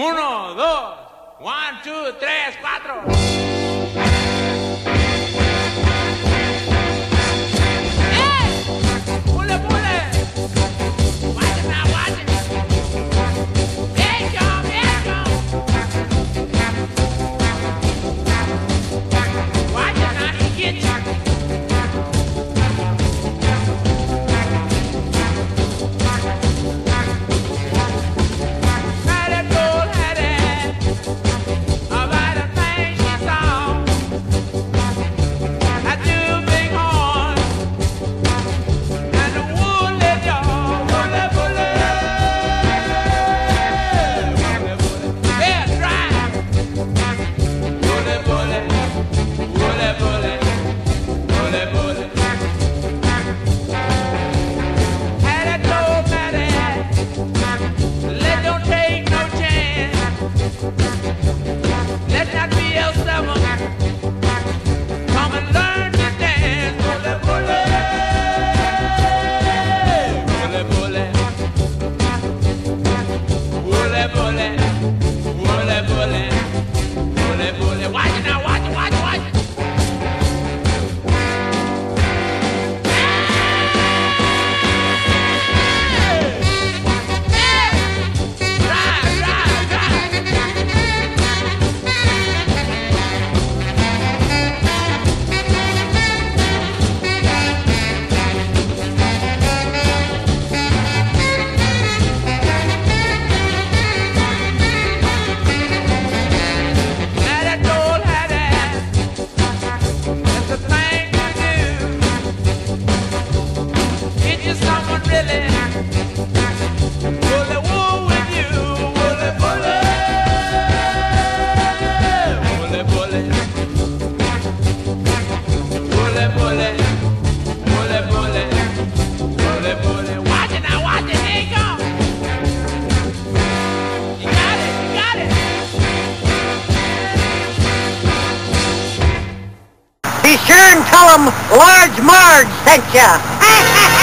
Uno, dos, one, two, tres, cuatro. why you know Be sure and tell them Large Marge sent you.